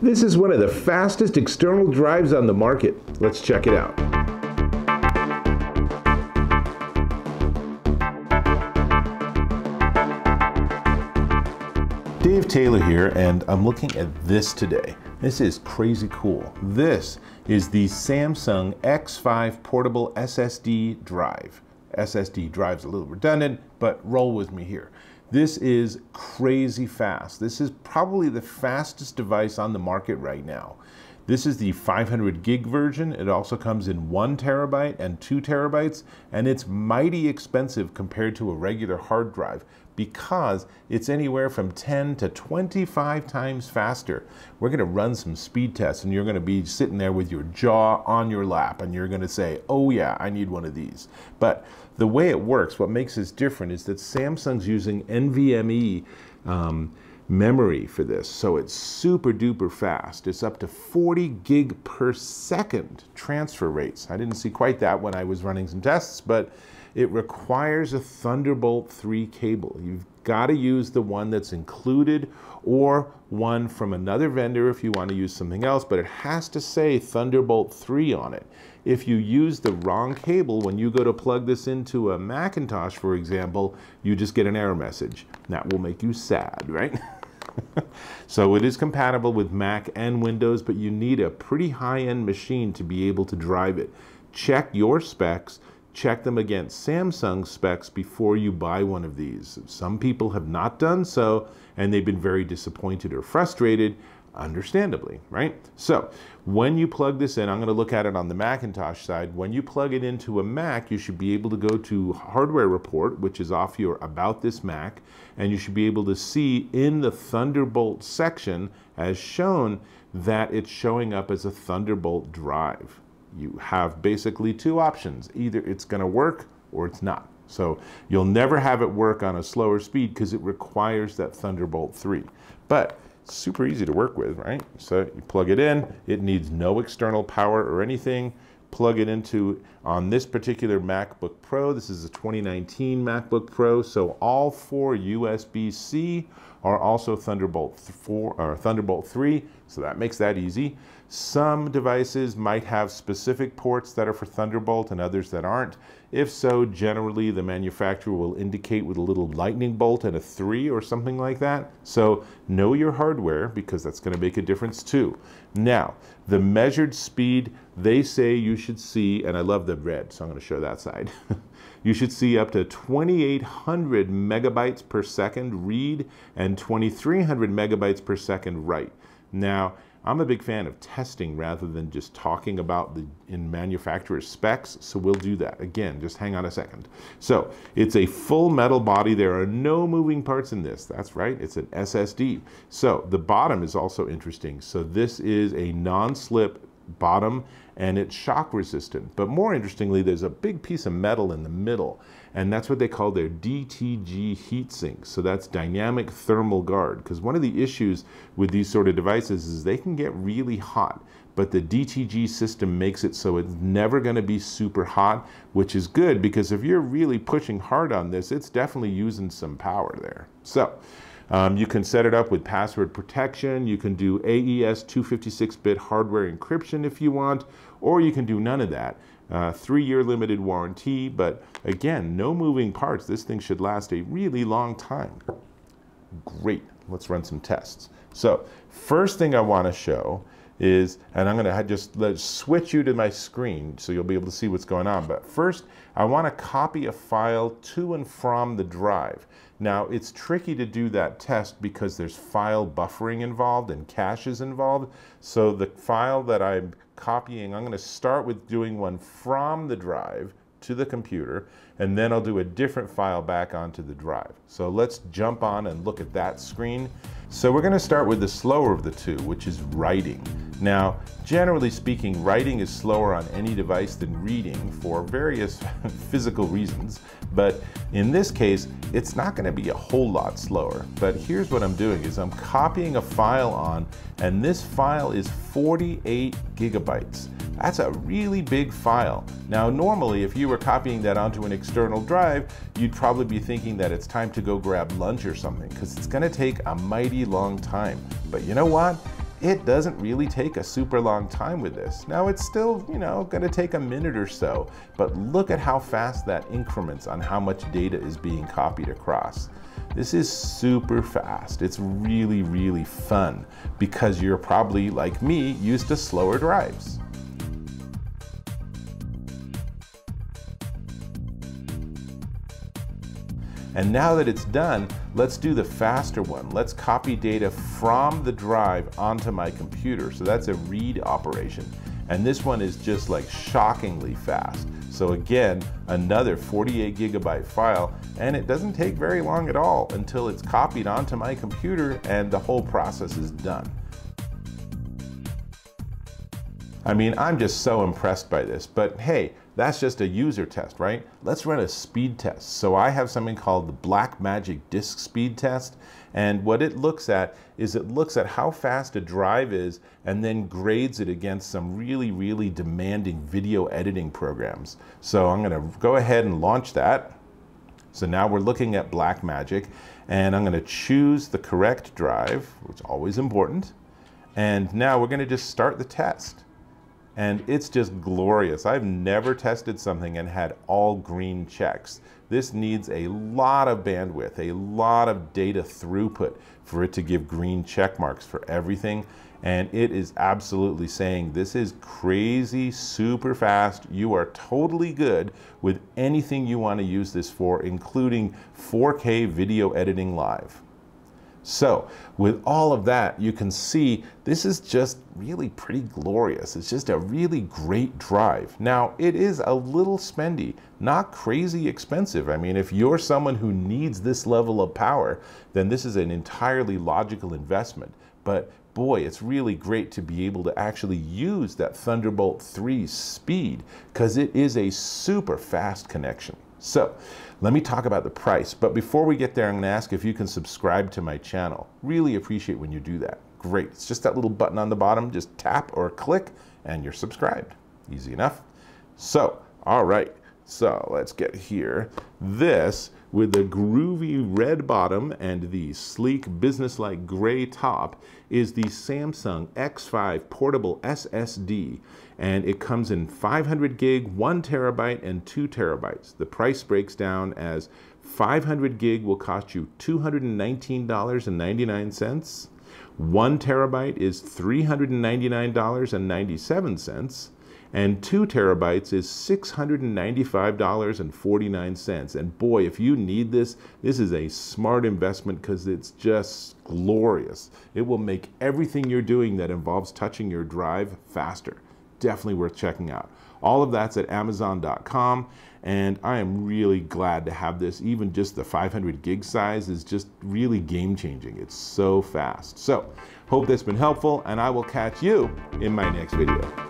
This is one of the fastest external drives on the market. Let's check it out. Dave Taylor here, and I'm looking at this today. This is crazy cool. This is the Samsung X5 portable SSD drive. SSD drive's a little redundant, but roll with me here. This is crazy fast. This is probably the fastest device on the market right now. This is the 500 gig version. It also comes in one terabyte and two terabytes, and it's mighty expensive compared to a regular hard drive because it's anywhere from 10 to 25 times faster. We're gonna run some speed tests and you're gonna be sitting there with your jaw on your lap and you're gonna say, oh yeah, I need one of these. But the way it works, what makes this different is that Samsung's using NVMe um, memory for this. So it's super duper fast. It's up to 40 gig per second transfer rates. I didn't see quite that when I was running some tests, but it requires a Thunderbolt 3 cable. You've got to use the one that's included or one from another vendor if you want to use something else, but it has to say Thunderbolt 3 on it. If you use the wrong cable, when you go to plug this into a Macintosh, for example, you just get an error message. That will make you sad, right? so it is compatible with Mac and Windows, but you need a pretty high-end machine to be able to drive it. Check your specs, check them against Samsung specs before you buy one of these. Some people have not done so, and they've been very disappointed or frustrated understandably, right? So when you plug this in, I'm going to look at it on the Macintosh side. When you plug it into a Mac, you should be able to go to Hardware Report, which is off your About This Mac, and you should be able to see in the Thunderbolt section, as shown, that it's showing up as a Thunderbolt drive. You have basically two options. Either it's going to work or it's not. So you'll never have it work on a slower speed because it requires that Thunderbolt 3. But super easy to work with, right? So you plug it in, it needs no external power or anything. Plug it into, on this particular MacBook Pro, this is a 2019 MacBook Pro, so all four USB-C are also Thunderbolt 4 or Thunderbolt 3, so that makes that easy. Some devices might have specific ports that are for Thunderbolt and others that aren't. If so, generally the manufacturer will indicate with a little lightning bolt and a 3 or something like that. So know your hardware because that's going to make a difference too. Now, the measured speed, they say you should see, and I love the red, so I'm going to show that side. you should see up to 2,800 megabytes per second read and 2,300 megabytes per second write. Now, I'm a big fan of testing rather than just talking about the in manufacturer specs, so we'll do that. Again, just hang on a second. So it's a full metal body. There are no moving parts in this. That's right, it's an SSD. So the bottom is also interesting. So this is a non-slip bottom and it's shock resistant. But more interestingly, there's a big piece of metal in the middle and that's what they call their DTG heat sink. So that's dynamic thermal guard because one of the issues with these sort of devices is they can get really hot but the DTG system makes it so it's never going to be super hot, which is good because if you're really pushing hard on this, it's definitely using some power there. So um, you can set it up with password protection. You can do AES 256-bit hardware encryption if you want, or you can do none of that. Uh, three-year limited warranty, but again, no moving parts. This thing should last a really long time. Great. Let's run some tests. So first thing I want to show is, and I'm going to just let switch you to my screen so you'll be able to see what's going on. But first, I want to copy a file to and from the drive. Now, it's tricky to do that test because there's file buffering involved and caches involved. So the file that I'm copying, I'm going to start with doing one from the drive to the computer, and then I'll do a different file back onto the drive. So let's jump on and look at that screen. So we're going to start with the slower of the two, which is writing. Now, generally speaking, writing is slower on any device than reading for various physical reasons. But in this case, it's not going to be a whole lot slower. But here's what I'm doing is I'm copying a file on, and this file is 48 gigabytes. That's a really big file. Now, normally, if you were copying that onto an external drive, you'd probably be thinking that it's time to go grab lunch or something, because it's gonna take a mighty long time. But you know what? it doesn't really take a super long time with this. Now it's still, you know, gonna take a minute or so, but look at how fast that increments on how much data is being copied across. This is super fast. It's really, really fun because you're probably, like me, used to slower drives. And now that it's done, let's do the faster one. Let's copy data from the drive onto my computer. So that's a read operation. And this one is just like shockingly fast. So again, another 48 gigabyte file, and it doesn't take very long at all until it's copied onto my computer and the whole process is done. I mean, I'm just so impressed by this, but hey, that's just a user test, right? Let's run a speed test. So I have something called the Blackmagic Disk Speed Test. And what it looks at is it looks at how fast a drive is and then grades it against some really, really demanding video editing programs. So I'm gonna go ahead and launch that. So now we're looking at Blackmagic and I'm gonna choose the correct drive, which is always important. And now we're gonna just start the test and it's just glorious. I've never tested something and had all green checks. This needs a lot of bandwidth, a lot of data throughput for it to give green check marks for everything. And it is absolutely saying this is crazy, super fast. You are totally good with anything you want to use this for, including 4K video editing live. So with all of that, you can see this is just really pretty glorious. It's just a really great drive. Now, it is a little spendy, not crazy expensive. I mean, if you're someone who needs this level of power, then this is an entirely logical investment. But boy, it's really great to be able to actually use that Thunderbolt 3 speed because it is a super fast connection. So let me talk about the price. But before we get there, I'm going to ask if you can subscribe to my channel. Really appreciate when you do that. Great. It's just that little button on the bottom. Just tap or click and you're subscribed. Easy enough. So, all right. So let's get here. This with the groovy red bottom and the sleek businesslike gray top is the Samsung X5 portable SSD and it comes in 500 gig, 1 terabyte and 2 terabytes. The price breaks down as 500 gig will cost you $219.99. 1 terabyte is $399.97 and two terabytes is $695.49. And boy, if you need this, this is a smart investment because it's just glorious. It will make everything you're doing that involves touching your drive faster. Definitely worth checking out. All of that's at Amazon.com, and I am really glad to have this. Even just the 500 gig size is just really game changing. It's so fast. So, hope this has been helpful, and I will catch you in my next video.